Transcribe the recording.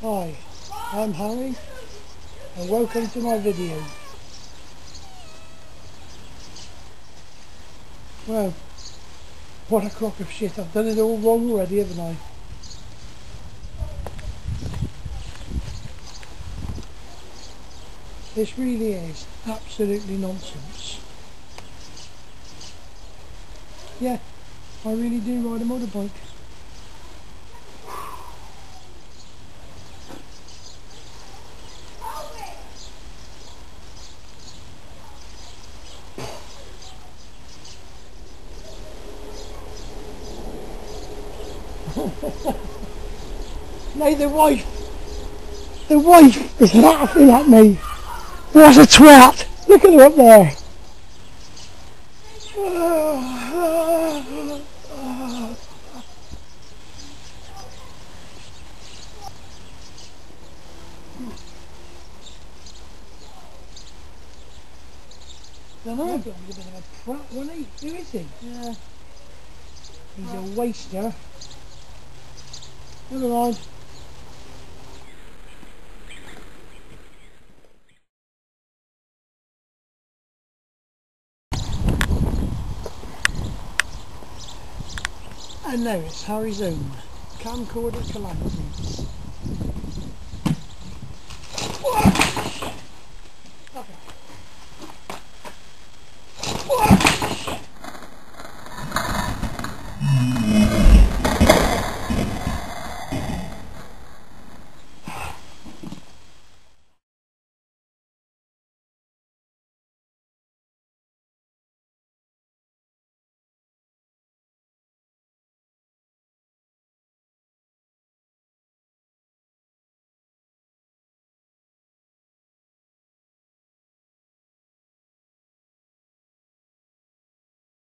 Hi, I'm Harry and welcome to my video. Well, what a crock of shit. I've done it all wrong already, haven't I? This really is absolutely nonsense. Yeah, I really do ride a motorbike. no, the wife, the wife is laughing at me. What a twat! Look at her up there. I know, but he's a bit of a prat, wasn't he? Who is he? Yeah. He's a waster. Never mind. And now it's Harry's own camcorder calamity.